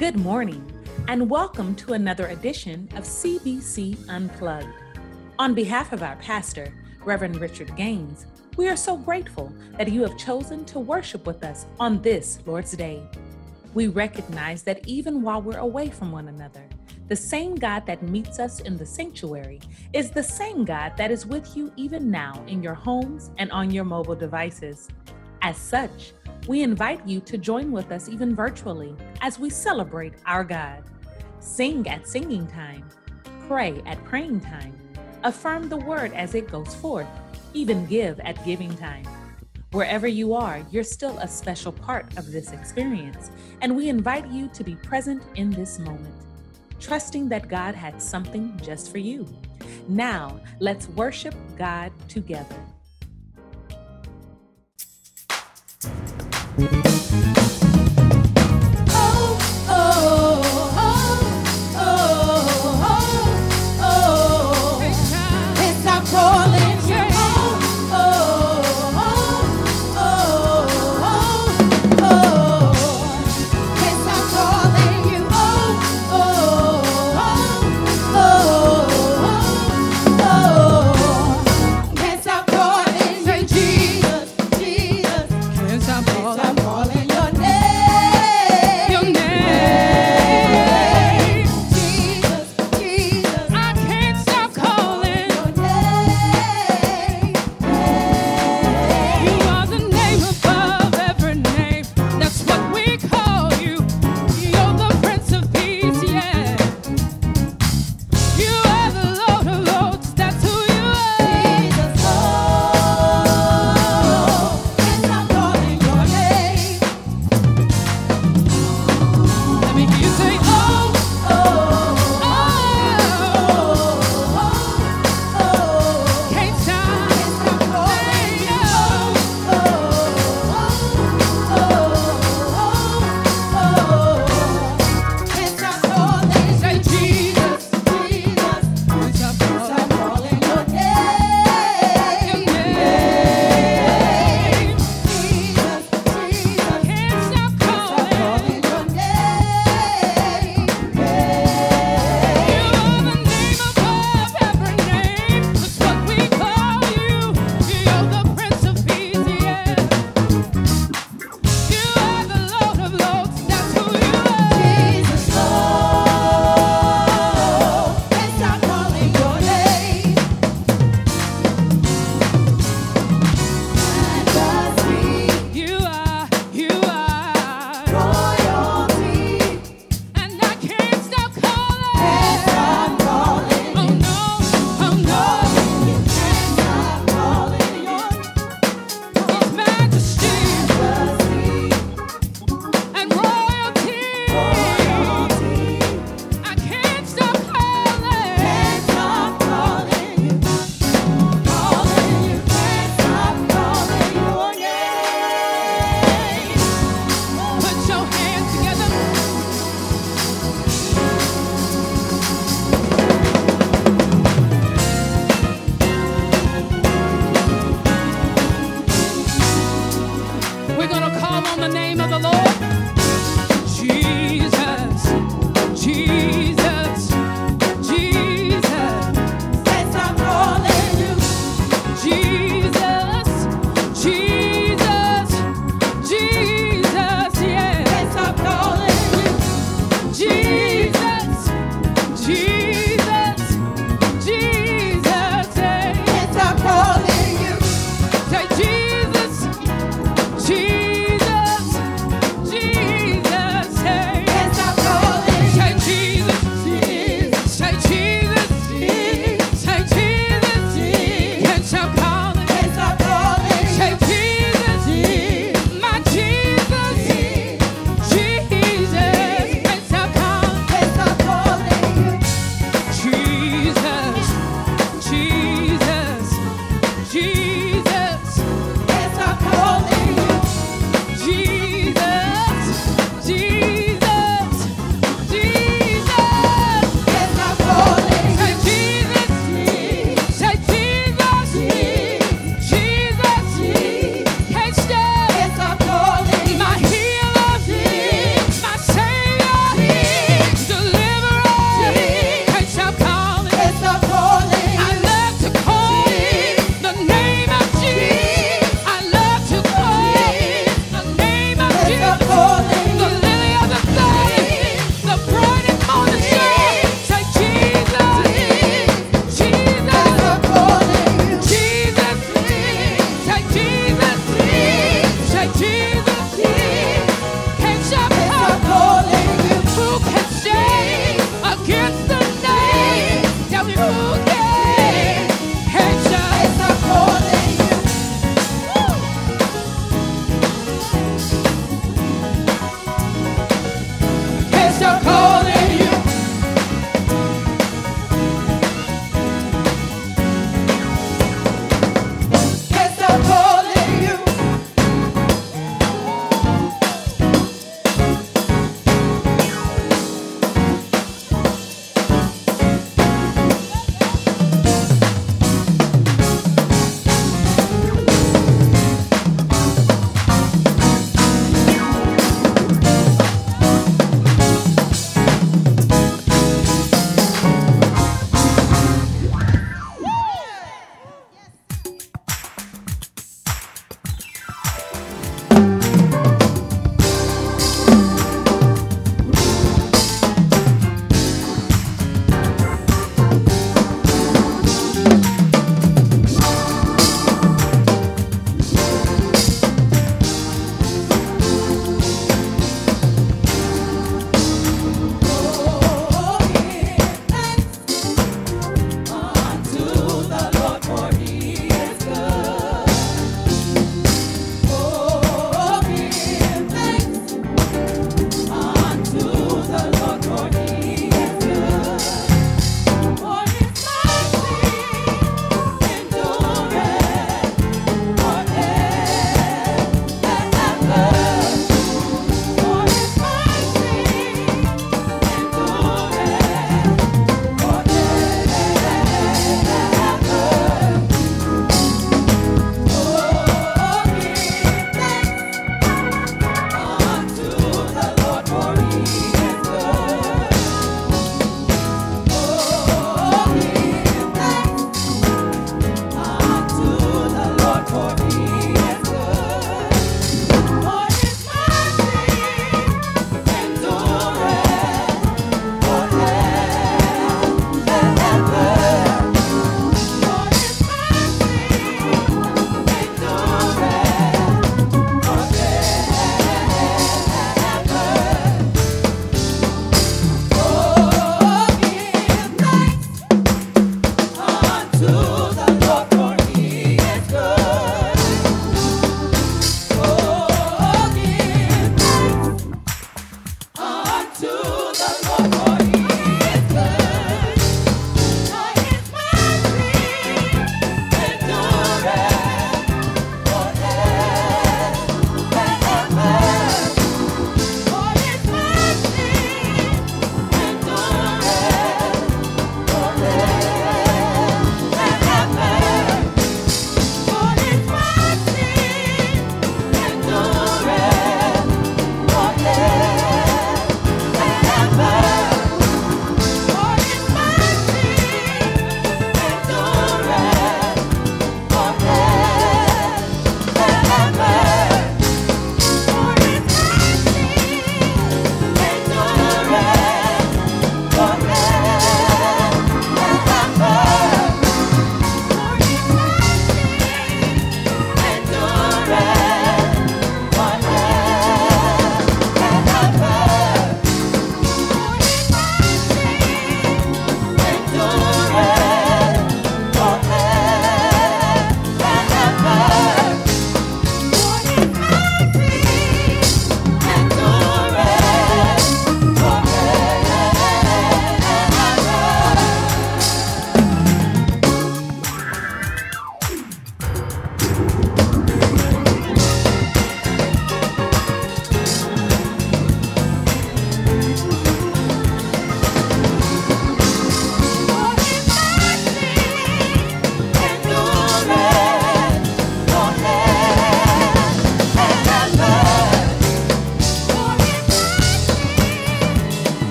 Good morning, and welcome to another edition of CBC Unplugged. On behalf of our pastor, Reverend Richard Gaines, we are so grateful that you have chosen to worship with us on this Lord's Day. We recognize that even while we're away from one another, the same God that meets us in the sanctuary is the same God that is with you even now in your homes and on your mobile devices. As such, we invite you to join with us even virtually as we celebrate our God. Sing at singing time, pray at praying time, affirm the word as it goes forth, even give at giving time. Wherever you are, you're still a special part of this experience, and we invite you to be present in this moment, trusting that God had something just for you. Now, let's worship God together. Jesus, Jesus,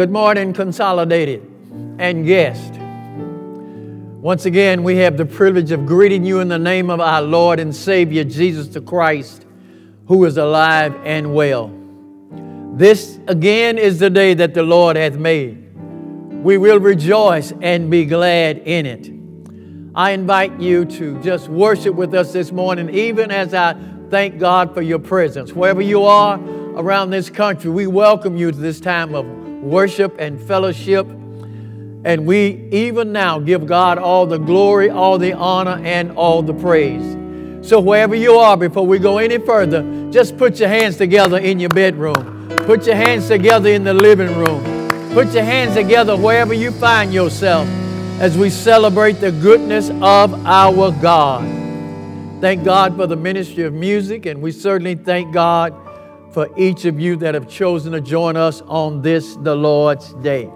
Good morning, Consolidated and guest. Once again, we have the privilege of greeting you in the name of our Lord and Savior, Jesus the Christ, who is alive and well. This again is the day that the Lord hath made. We will rejoice and be glad in it. I invite you to just worship with us this morning, even as I thank God for your presence. Wherever you are around this country, we welcome you to this time of worship and fellowship. And we even now give God all the glory, all the honor, and all the praise. So, wherever you are, before we go any further, just put your hands together in your bedroom. Put your hands together in the living room. Put your hands together wherever you find yourself as we celebrate the goodness of our God. Thank God for the ministry of music, and we certainly thank God for each of you that have chosen to join us on this, the Lord's Day.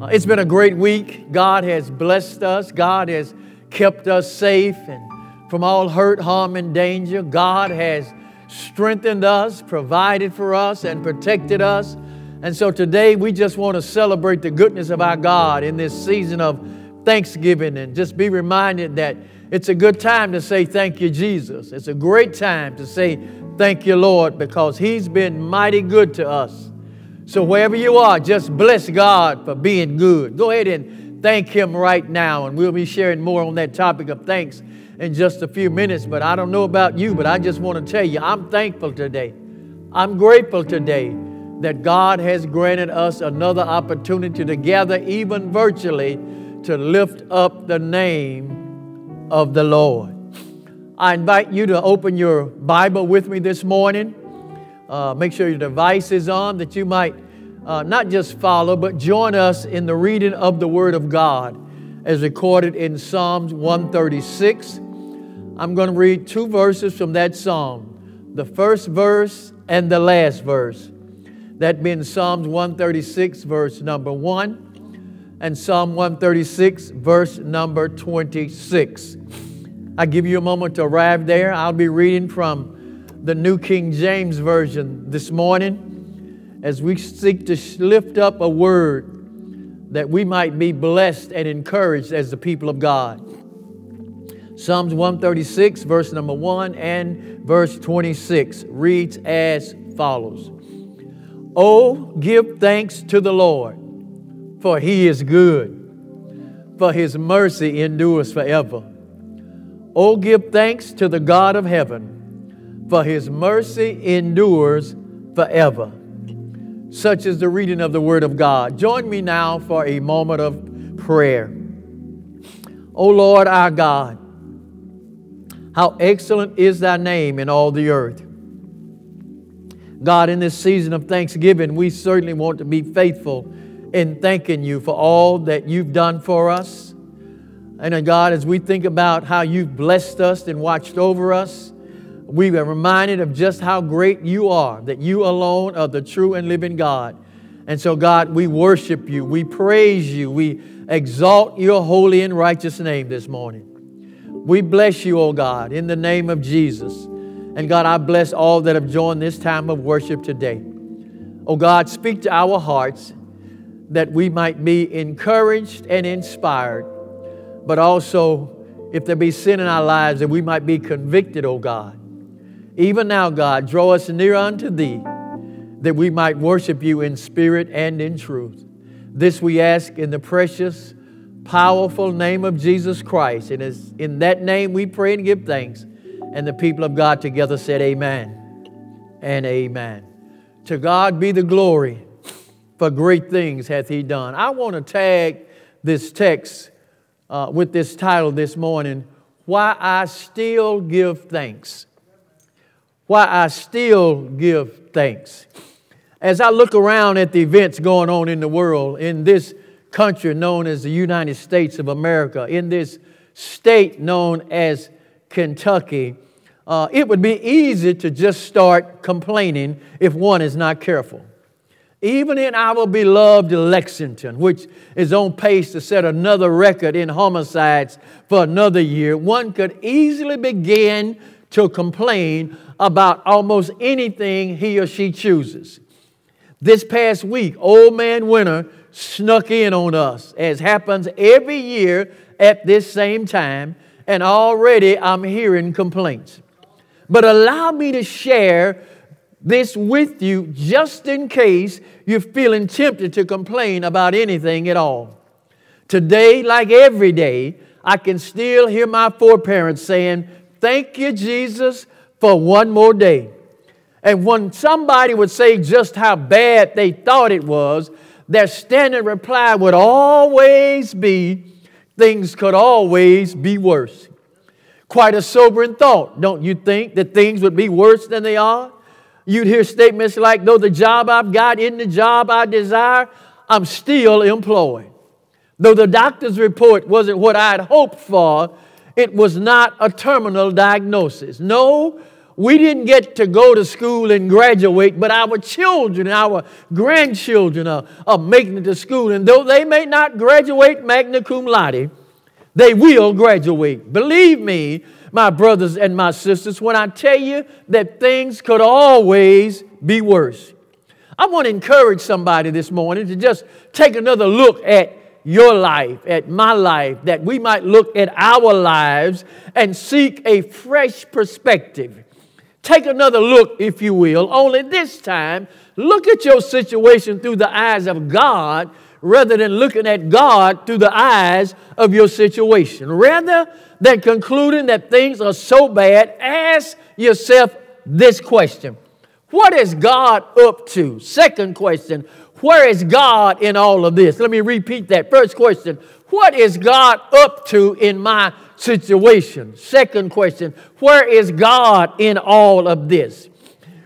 Uh, it's been a great week. God has blessed us, God has kept us safe and from all hurt, harm, and danger. God has strengthened us, provided for us, and protected us. And so today we just want to celebrate the goodness of our God in this season of Thanksgiving and just be reminded that it's a good time to say thank you, Jesus. It's a great time to say Thank you, Lord, because He's been mighty good to us. So, wherever you are, just bless God for being good. Go ahead and thank Him right now, and we'll be sharing more on that topic of thanks in just a few minutes. But I don't know about you, but I just want to tell you, I'm thankful today. I'm grateful today that God has granted us another opportunity to gather, even virtually, to lift up the name of the Lord. I invite you to open your Bible with me this morning. Uh, make sure your device is on that you might uh, not just follow, but join us in the reading of the Word of God as recorded in Psalms 136. I'm going to read two verses from that psalm the first verse and the last verse. That being Psalms 136, verse number 1, and Psalm 136, verse number 26. I give you a moment to arrive there. I'll be reading from the New King James Version this morning as we seek to lift up a word that we might be blessed and encouraged as the people of God. Psalms 136, verse number 1 and verse 26 reads as follows Oh, give thanks to the Lord, for he is good, for his mercy endures forever. Oh, give thanks to the God of heaven, for his mercy endures forever. Such is the reading of the Word of God. Join me now for a moment of prayer. O Lord our God, how excellent is thy name in all the earth. God, in this season of thanksgiving, we certainly want to be faithful in thanking you for all that you've done for us and uh, God, as we think about how you've blessed us and watched over us, we are reminded of just how great you are, that you alone are the true and living God. And so, God, we worship you, we praise you, we exalt your holy and righteous name this morning. We bless you, O oh God, in the name of Jesus. And God, I bless all that have joined this time of worship today. Oh God, speak to our hearts that we might be encouraged and inspired but also if there be sin in our lives, that we might be convicted, O God. Even now, God, draw us near unto Thee, that we might worship You in spirit and in truth. This we ask in the precious, powerful name of Jesus Christ. And it's in that name we pray and give thanks. And the people of God together said, Amen and Amen. To God be the glory, for great things hath He done. I want to tag this text uh, with this title this morning Why I Still Give Thanks. Why I Still Give Thanks. As I look around at the events going on in the world, in this country known as the United States of America, in this state known as Kentucky, uh, it would be easy to just start complaining if one is not careful. Even in our beloved Lexington, which is on pace to set another record in homicides for another year, one could easily begin to complain about almost anything he or she chooses. This past week, Old Man Winter snuck in on us, as happens every year at this same time, and already I'm hearing complaints. But allow me to share this with you just in case you're feeling tempted to complain about anything at all. Today, like every day, I can still hear my foreparents saying, Thank you, Jesus, for one more day. And when somebody would say just how bad they thought it was, their standard reply would always be, Things could always be worse. Quite a sobering thought, don't you think, that things would be worse than they are? You'd hear statements like, Though the job I've got isn't the job I desire, I'm still employed. Though the doctor's report wasn't what I'd hoped for, it was not a terminal diagnosis. No, we didn't get to go to school and graduate, but our children, our grandchildren are, are making it to school. And though they may not graduate magna cum laude, they will graduate. Believe me, my brothers and my sisters, when I tell you that things could always be worse. I want to encourage somebody this morning to just take another look at your life, at my life, that we might look at our lives and seek a fresh perspective. Take another look, if you will, only this time, look at your situation through the eyes of God rather than looking at God through the eyes of your situation. Rather than concluding that things are so bad, ask yourself this question What is God up to? Second question where is God in all of this? Let me repeat that. First question What is God up to in my situation? Second question Where is God in all of this?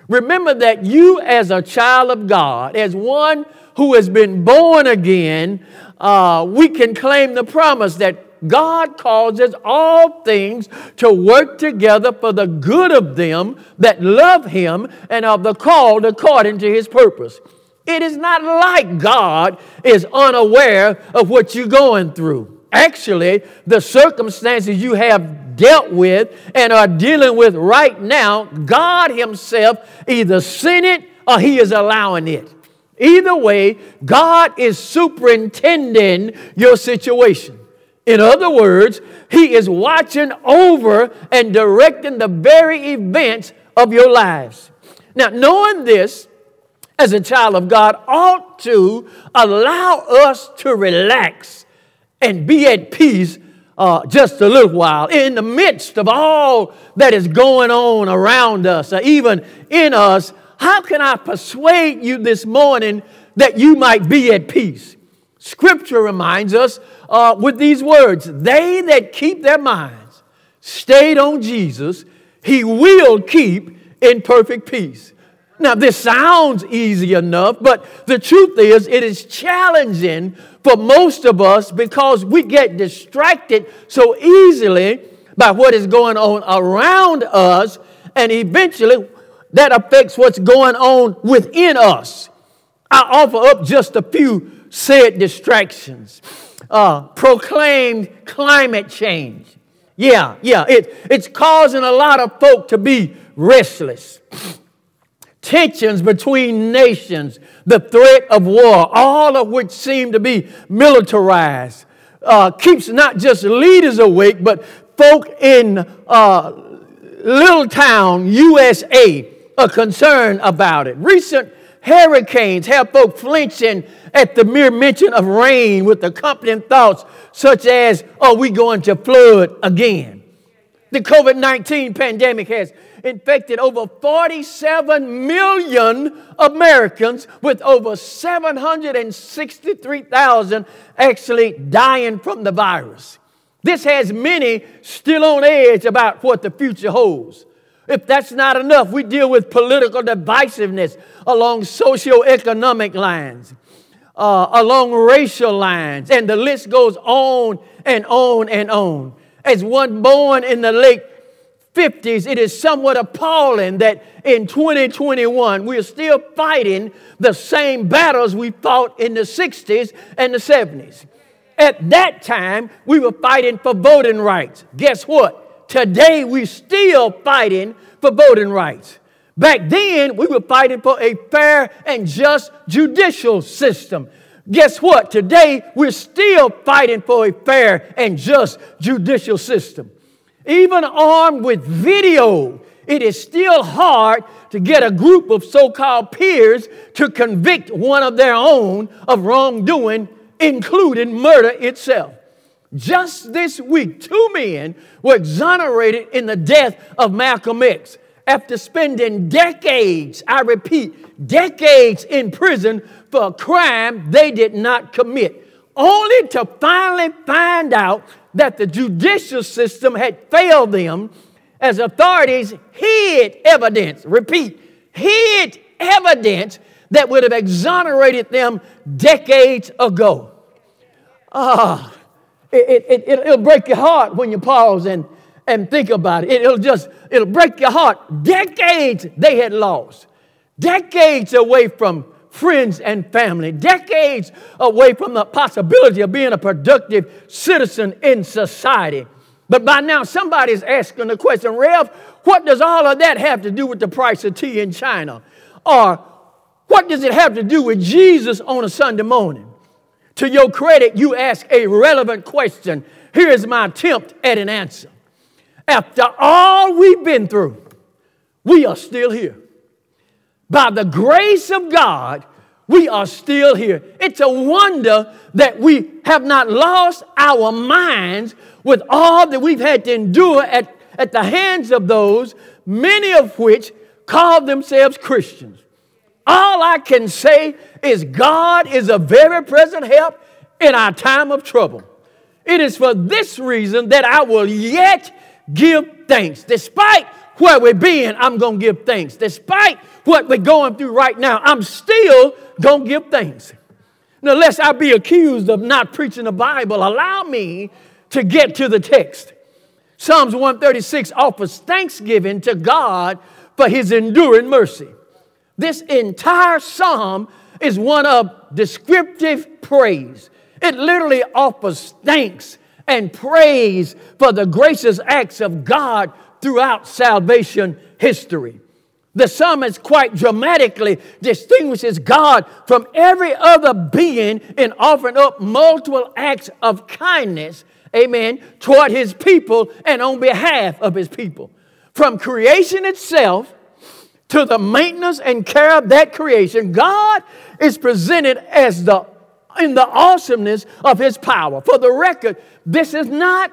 Remember that you, as a child of God, as one who has been born again, uh, we can claim the promise that God causes all things to work together for the good of them that love Him and of the called according to His purpose. It is not like God is unaware of what you're going through. Actually, the circumstances you have dealt with and are dealing with right now, God Himself either sent it or He is allowing it. Either way, God is superintending your situation. In other words, He is watching over and directing the very events of your lives. Now, knowing this, as a child of God ought to allow us to relax and be at peace uh, just a little while in the midst of all that is going on around us, or even in us. How can I persuade you this morning that you might be at peace? Scripture reminds us uh, with these words They that keep their minds stayed on Jesus, he will keep in perfect peace. Now, this sounds easy enough, but the truth is, it is challenging for most of us because we get distracted so easily by what is going on around us, and eventually that affects what's going on within us. I offer up just a few said distractions. Uh, proclaimed climate change. Yeah, yeah, it, it's causing a lot of folk to be restless tensions between nations, the threat of war, all of which seem to be militarized, uh, keeps not just leaders awake, but folk in uh, little town USA are concern about it. Recent hurricanes have folk flinching at the mere mention of rain with accompanying thoughts such as, are we going to flood again? The COVID 19 pandemic has infected over 47 million Americans, with over 763,000 actually dying from the virus. This has many still on edge about what the future holds. If that's not enough, we deal with political divisiveness along socioeconomic lines, uh, along racial lines, and the list goes on and on and on. As one born in the late 50s, it is somewhat appalling that in 2021 we're still fighting the same battles we fought in the 60s and the 70s. At that time, we were fighting for voting rights. Guess what? Today, we're still fighting for voting rights. Back then, we were fighting for a fair and just judicial system. Guess what? Today, we're still fighting for a fair and just judicial system. Even armed with video, it is still hard to get a group of so called peers to convict one of their own of wrongdoing, including murder itself. Just this week, two men were exonerated in the death of Malcolm X after spending decades, I repeat, decades in prison for a crime they did not commit, only to finally find out that the judicial system had failed them as authorities hid evidence, repeat, hid evidence that would have exonerated them decades ago. Ah, it, it, it, it'll break your heart when you pause and, and think about it. It'll just, it'll break your heart. Decades they had lost. Decades away from friends and family. Decades away from the possibility of being a productive citizen in society. But by now, somebody's asking the question, Rev, what does all of that have to do with the price of tea in China? Or what does it have to do with Jesus on a Sunday morning? To your credit, you ask a relevant question. Here is my attempt at an answer. After all we've been through, we are still here. By the grace of God, we are still here. It's a wonder that we have not lost our minds with all that we've had to endure at, at the hands of those, many of which call themselves Christians. All I can say is God is a very present help in our time of trouble. It is for this reason that I will yet give thanks. Despite where we're being, I'm going to give thanks. Despite what we're going through right now, I'm still going to give thanks. Now, lest I be accused of not preaching the Bible, allow me to get to the text. Psalms 136 offers thanksgiving to God for his enduring mercy. This entire psalm is one of descriptive praise. It literally offers thanks and praise for the gracious acts of God throughout salvation history. The psalmist quite dramatically distinguishes God from every other being in offering up multiple acts of kindness, amen, toward his people and on behalf of his people. From creation itself to the maintenance and care of that creation, God is presented as the in the awesomeness of his power. For the record, this is not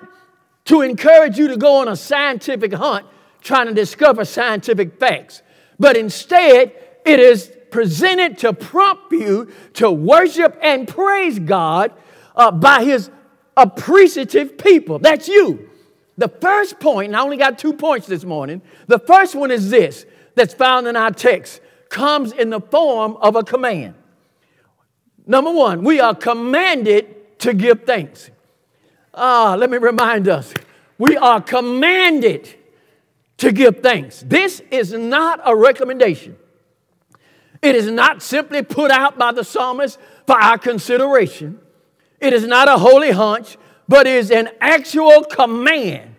to encourage you to go on a scientific hunt trying to discover scientific facts, but instead, it is presented to prompt you to worship and praise God uh, by his appreciative people. That's you. The first point, and I only got two points this morning. The first one is this that's found in our text comes in the form of a command. Number one, we are commanded to give thanks. Ah, let me remind us we are commanded to give thanks. This is not a recommendation, it is not simply put out by the psalmist for our consideration. It is not a holy hunch, but is an actual command.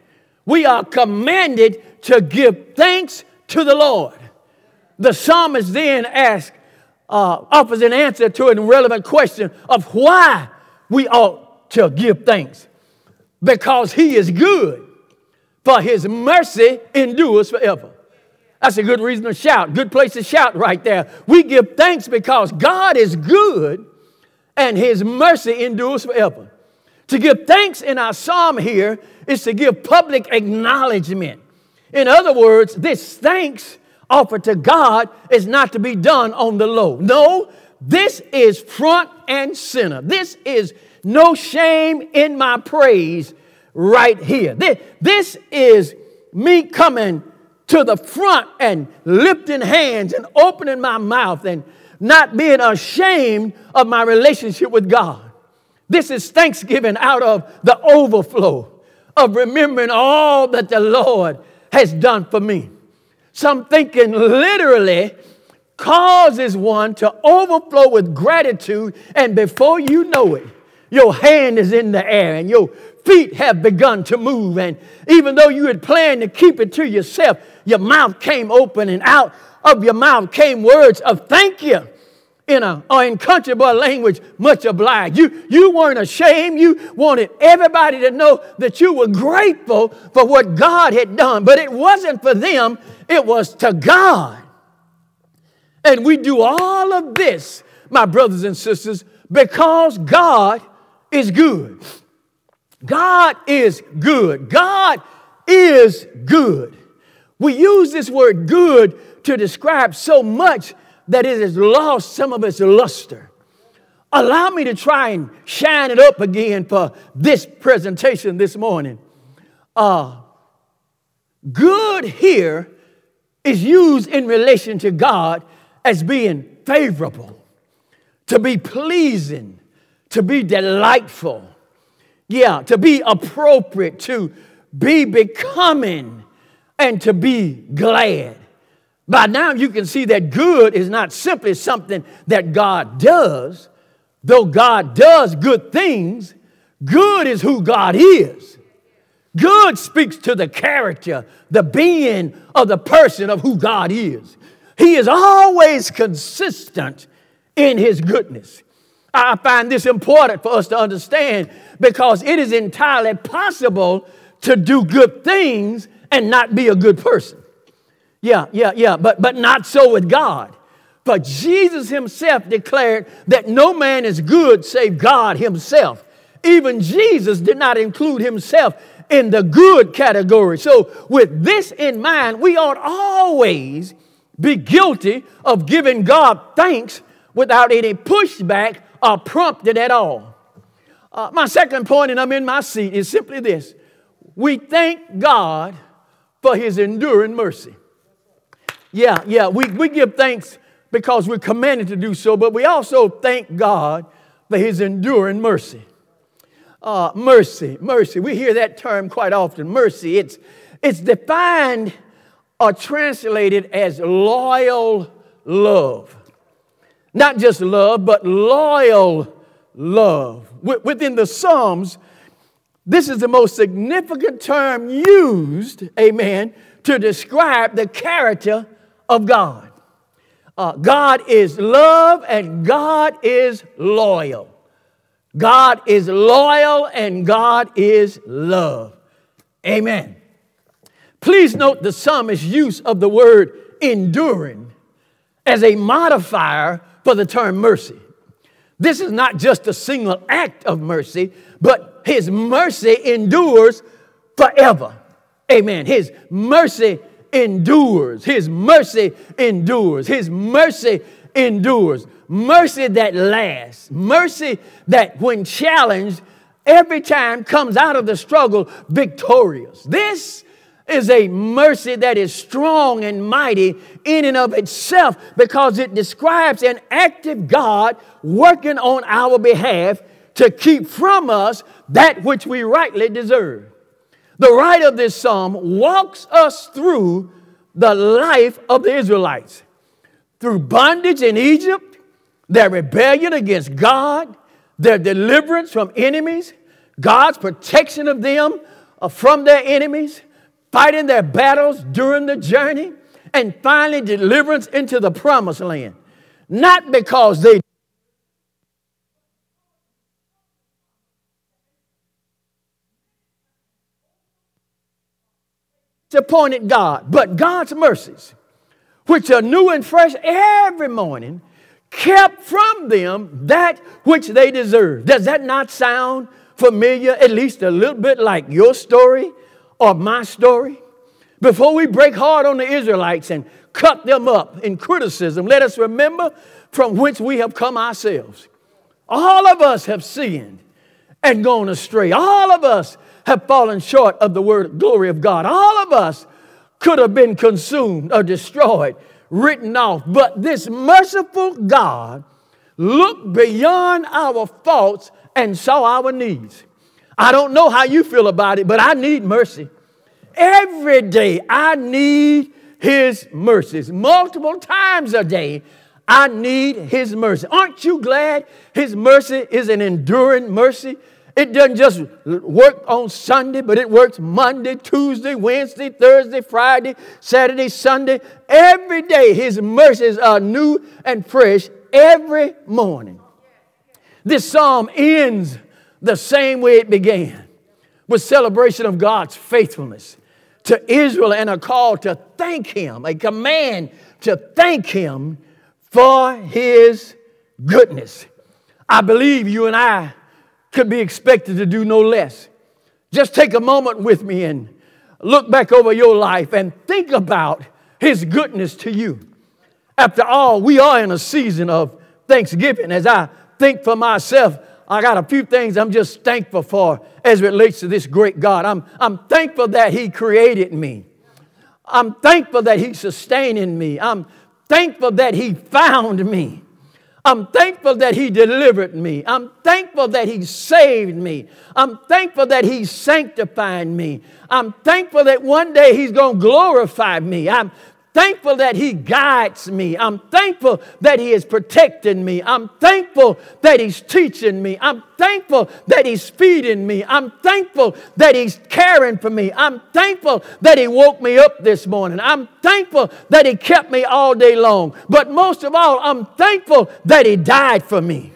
We are commanded to give thanks to the Lord. The psalmist then asks, uh, offers an answer to an irrelevant question of why we ought to give thanks. Because he is good, for his mercy endures forever. That's a good reason to shout. Good place to shout right there. We give thanks because God is good and his mercy endures forever. To give thanks in our psalm here is to give public acknowledgement in other words, this thanks offered to God is not to be done on the low. No, this is front and center. This is no shame in my praise right here. This, this is me coming to the front and lifting hands and opening my mouth and not being ashamed of my relationship with God. This is thanksgiving out of the overflow of remembering all that the Lord has done for me. Some thinking literally causes one to overflow with gratitude, and before you know it, your hand is in the air and your feet have begun to move. And even though you had planned to keep it to yourself, your mouth came open and out of your mouth came words of thank you in a or in country boy language, much obliged. You, you weren't ashamed. You wanted everybody to know that you were grateful for what God had done. But it wasn't for them, it was to God. And we do all of this, my brothers and sisters, because God is good. God is good. God is good. We use this word good to describe so much that it has lost some of its luster. Allow me to try and shine it up again for this presentation this morning. Uh, good here is used in relation to God as being favorable, to be pleasing, to be delightful. Yeah, to be appropriate, to be becoming, and to be glad. By now, you can see that good is not simply something that God does, though God does good things, good is who God is. Good speaks to the character, the being of the person of who God is. He is always consistent in his goodness. I find this important for us to understand because it is entirely possible to do good things and not be a good person. Yeah, yeah, yeah, but, but not so with God. But Jesus himself declared that no man is good save God himself. Even Jesus did not include himself in the good category. So, with this in mind, we ought always be guilty of giving God thanks without any pushback or prompted at all. Uh, my second point, and I'm in my seat, is simply this we thank God for his enduring mercy. Yeah, yeah, we, we give thanks because we're commanded to do so, but we also thank God for his enduring mercy. Uh, mercy, mercy. We hear that term quite often. Mercy. It's, it's defined or translated as loyal love. Not just love, but loyal love. Within the Psalms, this is the most significant term used, amen, to describe the character of God. Uh, God is love and God is loyal. God is loyal and God is love. Amen. Please note the psalmist's use of the word enduring as a modifier for the term mercy. This is not just a single act of mercy, but his mercy endures forever. Amen. His mercy endures. His mercy endures. His mercy endures. Mercy that lasts. Mercy that, when challenged, every time comes out of the struggle victorious. This is a mercy that is strong and mighty in and of itself because it describes an active God working on our behalf to keep from us that which we rightly deserve. The writer of this psalm walks us through the life of the Israelites through bondage in Egypt, their rebellion against God, their deliverance from enemies, God's protection of them uh, from their enemies, fighting their battles during the journey, and finally deliverance into the promised land. Not because they disappointed God, but God's mercies, which are new and fresh every morning, kept from them that which they deserve. Does that not sound familiar, at least a little bit like your story or my story? Before we break hard on the Israelites and cut them up in criticism, let us remember from whence we have come ourselves. All of us have sinned and gone astray. All of us have fallen short of the word glory of God. All of us could have been consumed or destroyed, written off. But this merciful God looked beyond our faults and saw our needs. I don't know how you feel about it, but I need mercy. Every day I need His mercies. Multiple times a day I need His mercy. Aren't you glad His mercy is an enduring mercy? It doesn't just work on Sunday, but it works Monday, Tuesday, Wednesday, Thursday, Friday, Saturday, Sunday. Every day, His mercies are new and fresh every morning. This psalm ends the same way it began with celebration of God's faithfulness to Israel and a call to thank Him, a command to thank Him for His goodness. I believe you and I could be expected to do no less. Just take a moment with me and look back over your life and think about His goodness to you. After all, we are in a season of Thanksgiving. As I think for myself, I got a few things I'm just thankful for as it relates to this great God. I'm, I'm thankful that He created me. I'm thankful that He's sustaining me. I'm thankful that He found me. I'm thankful that He delivered me. I'm thankful that He saved me. I'm thankful that He's sanctifying me. I'm thankful that one day He's going to glorify me. I'm thankful that He guides me. I'm thankful that He is protecting me. I'm thankful that He's teaching me. I'm thankful that He's feeding me. I'm thankful that He's caring for me. I'm thankful that He woke me up this morning. I'm thankful that He kept me all day long. But most of all, I'm thankful that He died for me.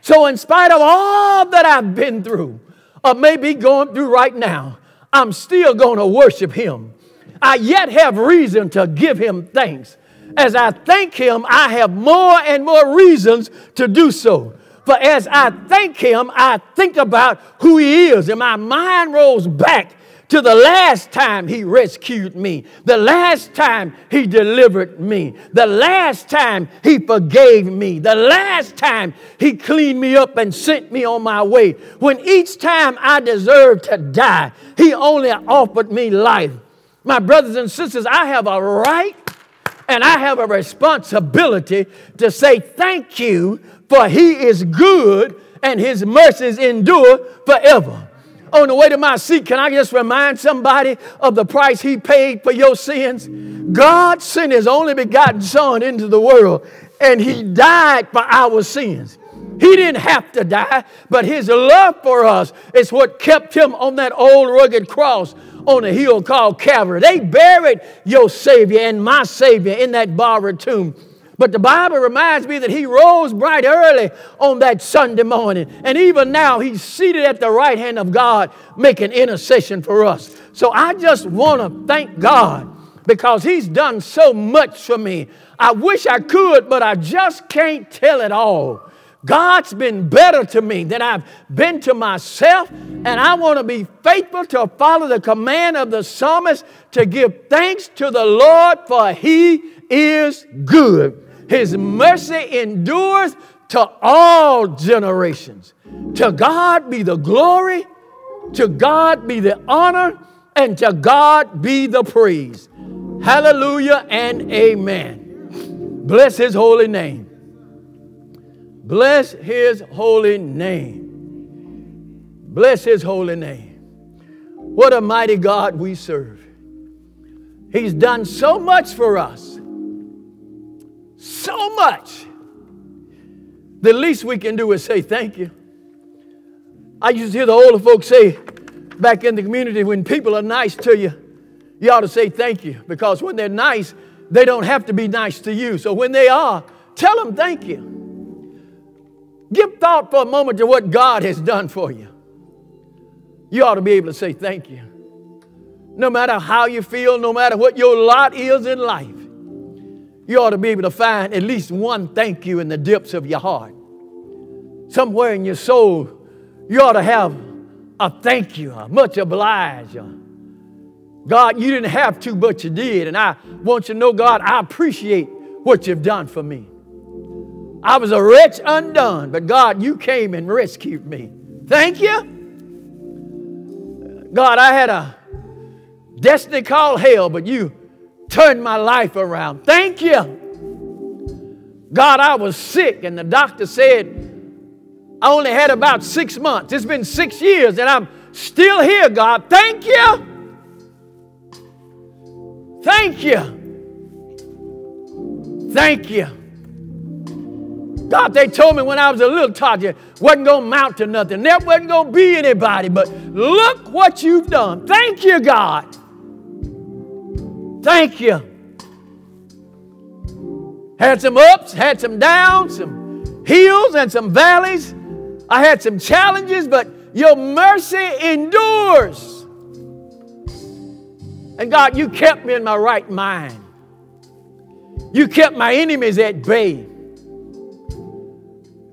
So, in spite of all that I've been through, or maybe going through right now, I'm still going to worship Him I yet have reason to give him thanks. As I thank him, I have more and more reasons to do so. For as I thank him, I think about who he is, and my mind rolls back to the last time he rescued me, the last time he delivered me, the last time he forgave me, the last time he cleaned me up and sent me on my way. When each time I deserved to die, he only offered me life. My brothers and sisters, I have a right and I have a responsibility to say thank you for He is good and His mercies endure forever. On the way to my seat, can I just remind somebody of the price He paid for your sins? God sent His only begotten Son into the world and He died for our sins. He didn't have to die, but His love for us is what kept Him on that old rugged cross on a hill called Calvary. They buried your Savior and my Savior in that borrowed tomb. But the Bible reminds me that he rose bright early on that Sunday morning. And even now, he's seated at the right hand of God making intercession for us. So I just want to thank God because he's done so much for me. I wish I could, but I just can't tell it all. God's been better to me than I've been to myself, and I want to be faithful to follow the command of the psalmist to give thanks to the Lord, for he is good. His mercy endures to all generations. To God be the glory, to God be the honor, and to God be the praise. Hallelujah and amen. Bless his holy name. Bless his holy name. Bless his holy name. What a mighty God we serve. He's done so much for us. So much. The least we can do is say thank you. I used to hear the older folks say back in the community when people are nice to you, you ought to say thank you because when they're nice, they don't have to be nice to you. So when they are, tell them thank you. Give thought for a moment to what God has done for you. You ought to be able to say thank you. No matter how you feel, no matter what your lot is in life, you ought to be able to find at least one thank you in the depths of your heart. Somewhere in your soul, you ought to have a thank you, a much obliged. God, you didn't have to, but you did. And I want you to know, God, I appreciate what you've done for me. I was a wretch undone, but God, you came and rescued me. Thank you. God, I had a destiny called hell, but you turned my life around. Thank you. God, I was sick, and the doctor said I only had about six months. It's been six years, and I'm still here, God. Thank you. Thank you. Thank you. God, they told me when I was a little toddler, wasn't going to mount to nothing. There wasn't going to be anybody. But look what you've done. Thank you, God. Thank you. Had some ups, had some downs, some hills and some valleys. I had some challenges, but your mercy endures. And God, you kept me in my right mind. You kept my enemies at bay.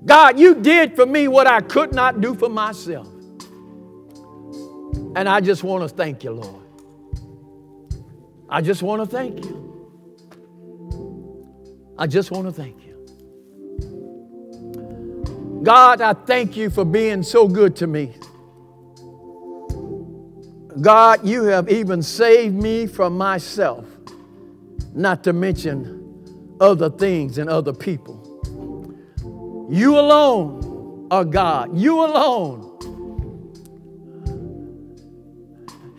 God, you did for me what I could not do for myself. And I just want to thank you, Lord. I just want to thank you. I just want to thank you. God, I thank you for being so good to me. God, you have even saved me from myself, not to mention other things and other people. You alone are God. You alone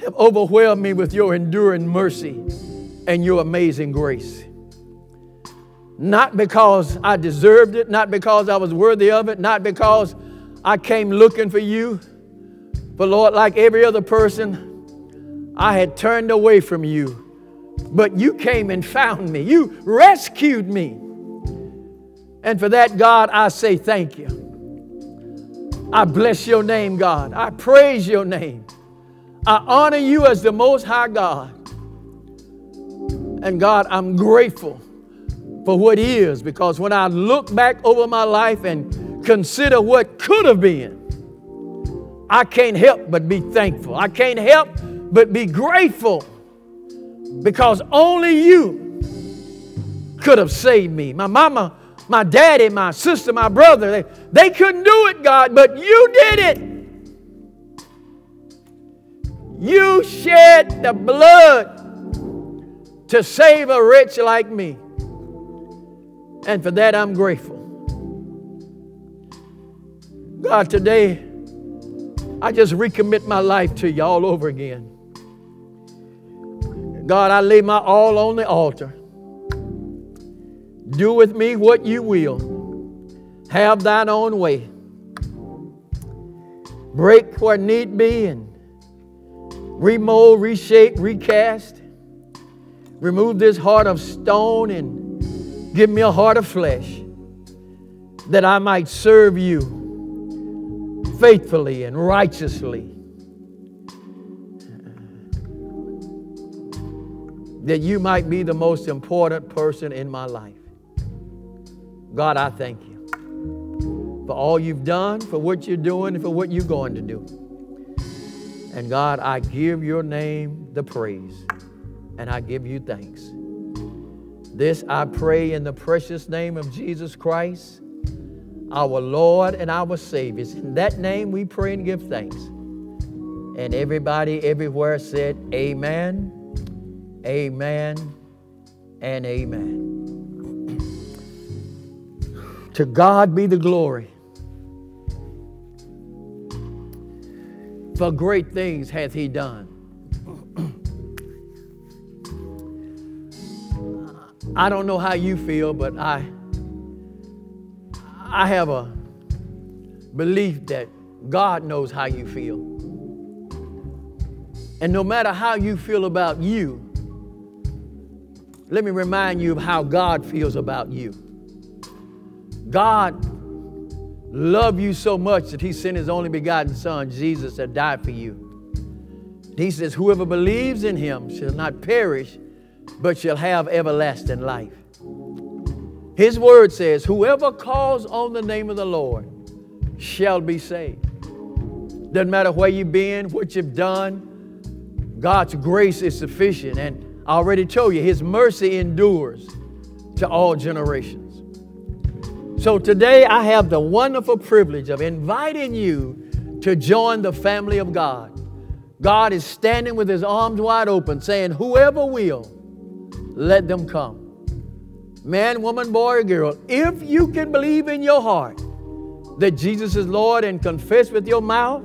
have overwhelmed me with your enduring mercy and your amazing grace. Not because I deserved it, not because I was worthy of it, not because I came looking for you. But Lord, like every other person, I had turned away from you. But you came and found me. You rescued me. And for that, God, I say thank you. I bless your name, God. I praise your name. I honor you as the Most High God. And God, I'm grateful for what is because when I look back over my life and consider what could have been, I can't help but be thankful. I can't help but be grateful because only you could have saved me. My mama, my daddy, my sister, my brother, they, they couldn't do it, God, but you did it. You shed the blood to save a wretch like me. And for that, I'm grateful. God, today, I just recommit my life to you all over again. God, I lay my all on the altar. Do with me what you will. Have thine own way. Break where need be and remold, reshape, recast. Remove this heart of stone and Give me a heart of flesh that I might serve you faithfully and righteously. That you might be the most important person in my life. God, I thank you for all you've done, for what you're doing, and for what you're going to do. And God, I give your name the praise and I give you thanks. This I pray in the precious name of Jesus Christ, our Lord and our Savior. In that name we pray and give thanks. And everybody everywhere said, Amen, Amen, and Amen. To God be the glory. For great things hath He done. I don't know how you feel, but I, I have a belief that God knows how you feel. And no matter how you feel about you, let me remind you of how God feels about you. God loved you so much that He sent His only begotten Son, Jesus, to die for you. He says, Whoever believes in Him shall not perish, but shall have everlasting life. His word says, Whoever calls on the name of the Lord shall be saved. Doesn't matter where you've been, what you've done, God's grace is sufficient. And I already told you, His mercy endures to all generations. So today I have the wonderful privilege of inviting you to join the family of God. God is standing with His arms wide open, saying, Whoever will, let them come. Man, woman, boy, or girl, if you can believe in your heart that Jesus is Lord and confess with your mouth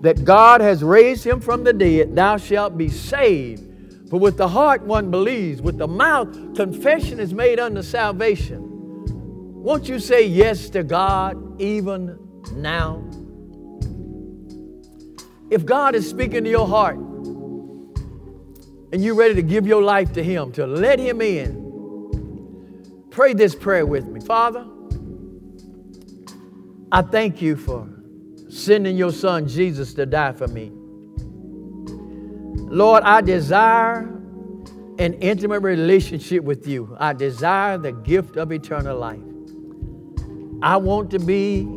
that God has raised him from the dead, thou shalt be saved. For with the heart one believes, with the mouth confession is made unto salvation. Won't you say yes to God even now? If God is speaking to your heart and you're ready to give your life to Him, to let Him in, pray this prayer with me. Father, I thank you for sending your Son Jesus to die for me. Lord, I desire an intimate relationship with you. I desire the gift of eternal life. I want to be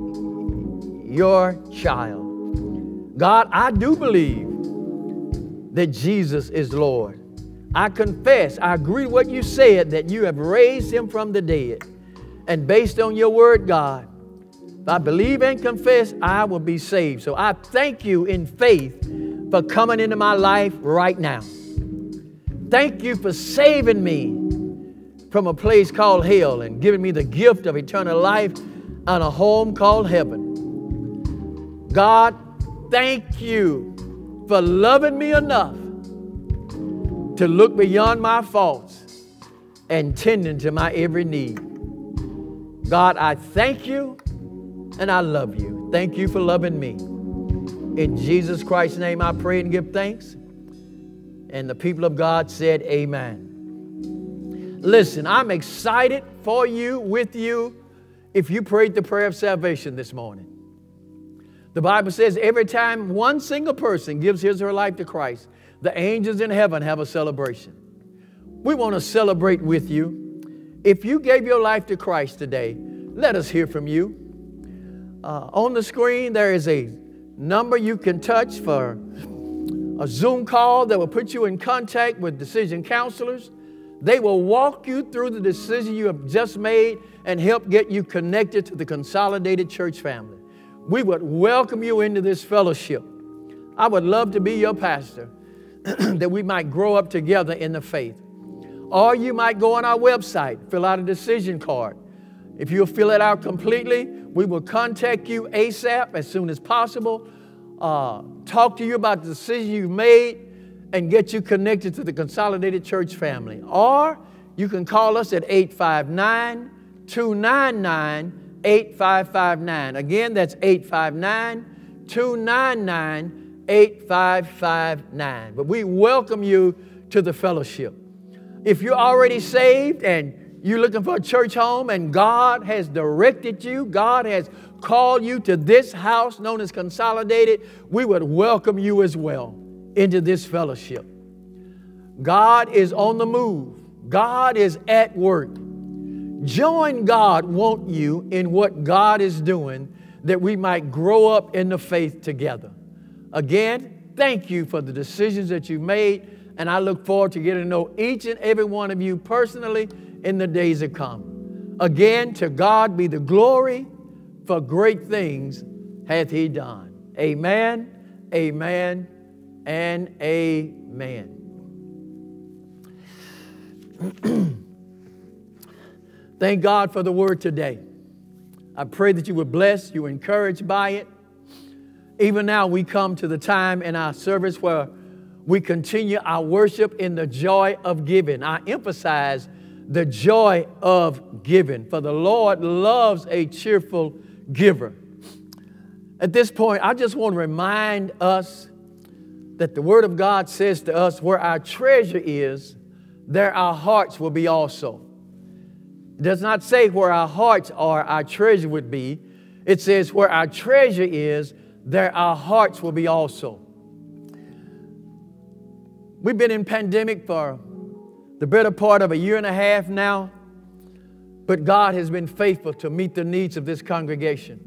your child. God, I do believe that Jesus is Lord. I confess, I agree with what you said, that you have raised him from the dead. And based on your word, God, if I believe and confess, I will be saved. So I thank you in faith for coming into my life right now. Thank you for saving me from a place called hell and giving me the gift of eternal life and a home called heaven. God, thank you for loving me enough to look beyond my faults and tending to my every need. God, I thank you and I love you. Thank you for loving me. In Jesus Christ's name, I pray and give thanks. And the people of God said, Amen. Listen, I'm excited for you, with you, if you prayed the prayer of salvation this morning. The Bible says every time one single person gives his or her life to Christ, the angels in heaven have a celebration. We want to celebrate with you. If you gave your life to Christ today, let us hear from you. Uh, on the screen, there is a number you can touch for a Zoom call that will put you in contact with decision counselors. They will walk you through the decision you have just made and help get you connected to the consolidated church family we would welcome you into this fellowship. I would love to be your pastor that we might grow up together in the faith. Or you might go on our website, fill out a decision card. If you'll fill it out completely, we will contact you ASAP as soon as possible, uh, talk to you about the decision you've made, and get you connected to the Consolidated Church family. Or you can call us at 859 299 8559. Again, that's 859 299 8559. But we welcome you to the fellowship. If you're already saved and you're looking for a church home and God has directed you, God has called you to this house known as Consolidated, we would welcome you as well into this fellowship. God is on the move, God is at work. Join God, won't you, in what God is doing that we might grow up in the faith together. Again, thank you for the decisions that you made, and I look forward to getting to know each and every one of you personally in the days to come. Again, to God be the glory, for great things hath He done. Amen, amen, and amen. Thank God for the word today. I pray that you were blessed, you were encouraged by it. Even now, we come to the time in our service where we continue our worship in the joy of giving. I emphasize the joy of giving, for the Lord loves a cheerful giver. At this point, I just want to remind us that the Word of God says to us, where our treasure is, there our hearts will be also. It does not say where our hearts are, our treasure would be. It says where our treasure is, there our hearts will be also. We've been in pandemic for the better part of a year and a half now, but God has been faithful to meet the needs of this congregation.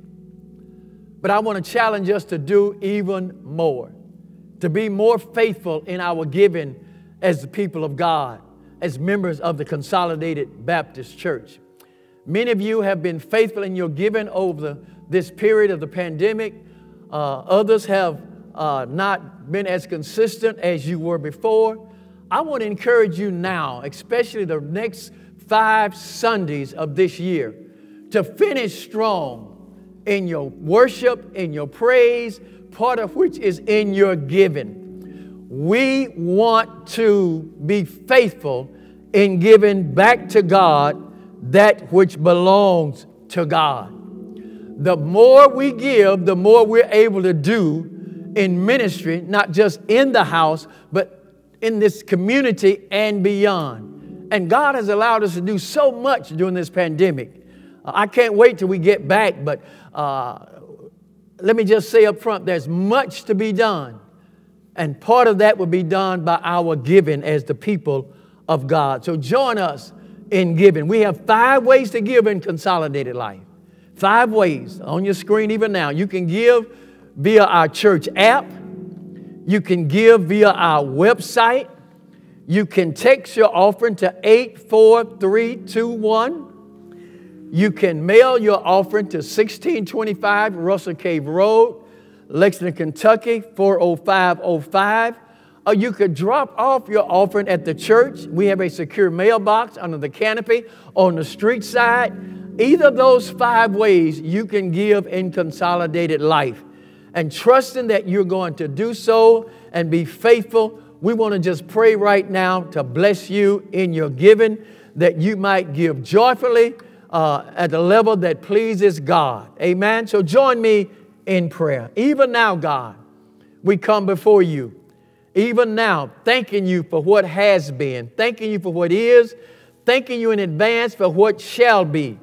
But I want to challenge us to do even more, to be more faithful in our giving as the people of God as members of the Consolidated Baptist Church. Many of you have been faithful in your giving over the, this period of the pandemic. Uh, others have uh, not been as consistent as you were before. I want to encourage you now, especially the next five Sundays of this year, to finish strong in your worship, in your praise, part of which is in your giving. We want to be faithful in giving back to God that which belongs to God. The more we give, the more we're able to do in ministry, not just in the house, but in this community and beyond. And God has allowed us to do so much during this pandemic. Uh, I can't wait till we get back, but uh, let me just say up front there's much to be done. And part of that will be done by our giving as the people of God. So join us in giving. We have five ways to give in consolidated life. Five ways on your screen even now. You can give via our church app. You can give via our website. You can text your offering to 84321. You can mail your offering to 1625 Russell Cave Road, Lexington, Kentucky 40505. Or you could drop off your offering at the church. We have a secure mailbox under the canopy on the street side. Either of those five ways you can give in consolidated life. And trusting that you're going to do so and be faithful, we want to just pray right now to bless you in your giving, that you might give joyfully uh, at the level that pleases God. Amen. So join me in prayer. Even now, God, we come before you. Even now, thanking you for what has been, thanking you for what is, thanking you in advance for what shall be.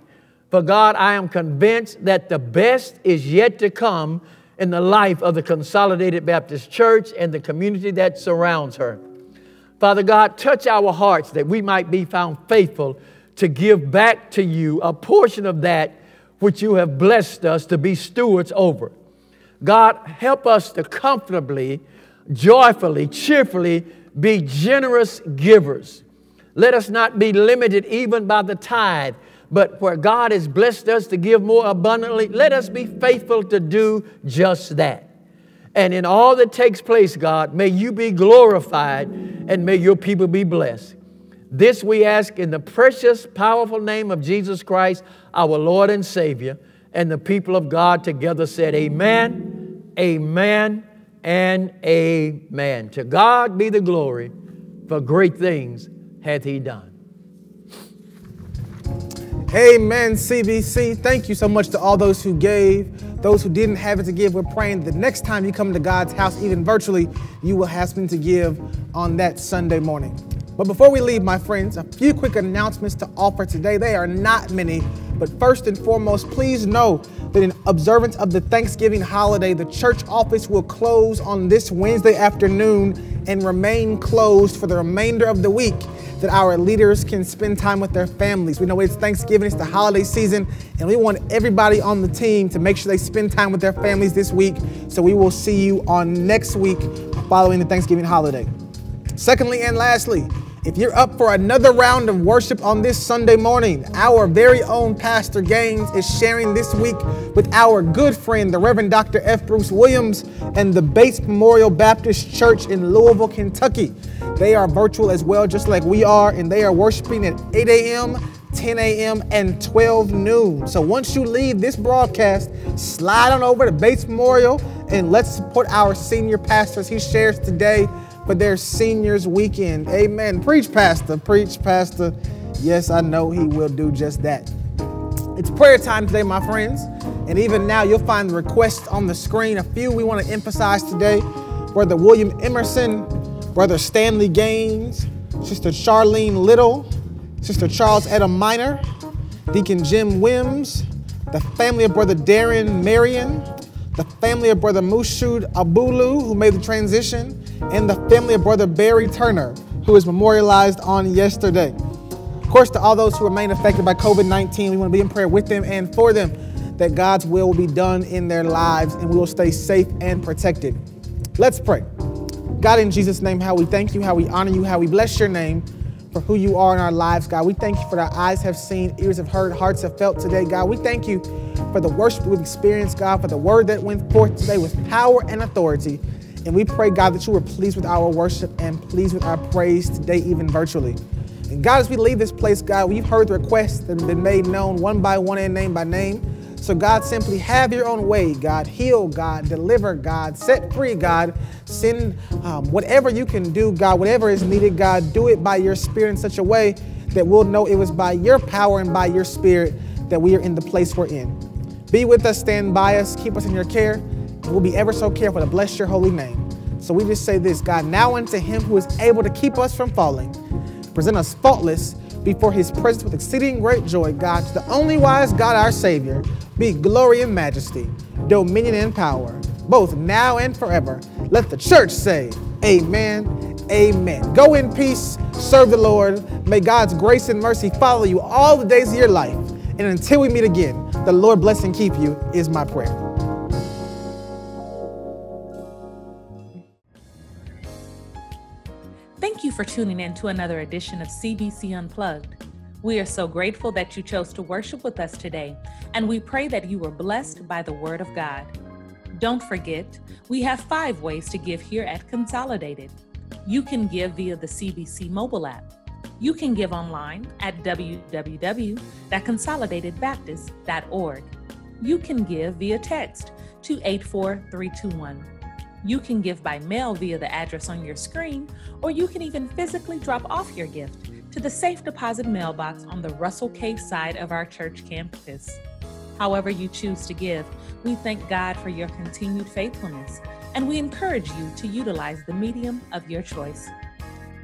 For God, I am convinced that the best is yet to come in the life of the Consolidated Baptist Church and the community that surrounds her. Father God, touch our hearts that we might be found faithful to give back to you a portion of that which you have blessed us to be stewards over. God, help us to comfortably, joyfully, cheerfully be generous givers. Let us not be limited even by the tithe, but where God has blessed us to give more abundantly, let us be faithful to do just that. And in all that takes place, God, may you be glorified and may your people be blessed. This we ask in the precious, powerful name of Jesus Christ, our Lord and Savior. And the people of God together said, Amen, Amen, and Amen. To God be the glory, for great things hath He done. Amen, CBC. Thank you so much to all those who gave, those who didn't have it to give. We're praying the next time you come to God's house, even virtually, you will have something to give on that Sunday morning. But before we leave, my friends, a few quick announcements to offer today. They are not many, but first and foremost, please know that in observance of the Thanksgiving holiday, the church office will close on this Wednesday afternoon and remain closed for the remainder of the week that our leaders can spend time with their families. We know it's Thanksgiving, it's the holiday season, and we want everybody on the team to make sure they spend time with their families this week. So we will see you on next week following the Thanksgiving holiday. Secondly and lastly, if you're up for another round of worship on this Sunday morning, our very own Pastor Gaines is sharing this week with our good friend, the Reverend Dr. F. Bruce Williams, and the Bates Memorial Baptist Church in Louisville, Kentucky. They are virtual as well, just like we are, and they are worshiping at 8 a.m., 10 a.m., and 12 noon. So once you leave this broadcast, slide on over to Bates Memorial and let's support our senior pastors he shares today for their seniors weekend. Amen. Preach, Pastor. Preach, Pastor. Yes, I know he will do just that. It's prayer time today, my friends. And even now, you'll find requests on the screen. A few we want to emphasize today Brother William Emerson, Brother Stanley Gaines, Sister Charlene Little, Sister Charles Etta Minor, Deacon Jim Wims, the family of Brother Darren Marion, the family of Brother Mushud Abulu, who made the transition, and the family of Brother Barry Turner, who was memorialized on yesterday. Of course, to all those who remain affected by COVID 19, we want to be in prayer with them and for them that God's will will be done in their lives and we will stay safe and protected. Let's pray. God, in Jesus' name, how we thank you, how we honor you, how we bless your name for who you are in our lives, God. We thank you for our eyes have seen, ears have heard, hearts have felt today, God. We thank you for the worship we've experienced, God, for the word that went forth today with power and authority. And we pray, God, that you were pleased with our worship and pleased with our praise today, even virtually. And God, as we leave this place, God, we've heard the requests that have been made known one by one and name by name. So, God, simply have your own way, God. Heal, God. Deliver, God. Set free, God. Send um, whatever you can do, God. Whatever is needed, God. Do it by your spirit in such a way that we'll know it was by your power and by your spirit that we are in the place we're in. Be with us, stand by us, keep us in your care, we'll be ever so careful to bless your holy name. So we just say this God, now unto him who is able to keep us from falling, present us faultless before his presence with exceeding great joy, God, to the only wise God, our Savior, be glory and majesty, dominion and power, both now and forever. Let the church say, Amen, Amen. Go in peace, serve the Lord. May God's grace and mercy follow you all the days of your life. And until we meet again, the Lord bless and keep you is my prayer. For tuning in to another edition of CBC Unplugged. We are so grateful that you chose to worship with us today, and we pray that you were blessed by the Word of God. Don't forget, we have five ways to give here at Consolidated. You can give via the CBC mobile app. You can give online at www.consolidatedbaptist.org. You can give via text to 84321. You can give by mail via the address on your screen, or you can even physically drop off your gift to the safe deposit mailbox on the Russell Cave side of our church campus. However, you choose to give, we thank God for your continued faithfulness, and we encourage you to utilize the medium of your choice.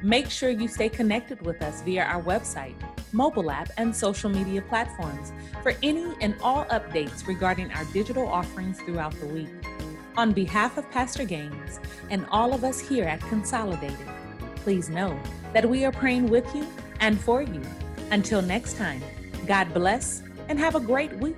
Make sure you stay connected with us via our website, mobile app, and social media platforms for any and all updates regarding our digital offerings throughout the week. On behalf of Pastor Gaines and all of us here at Consolidated, please know that we are praying with you and for you. Until next time, God bless and have a great week.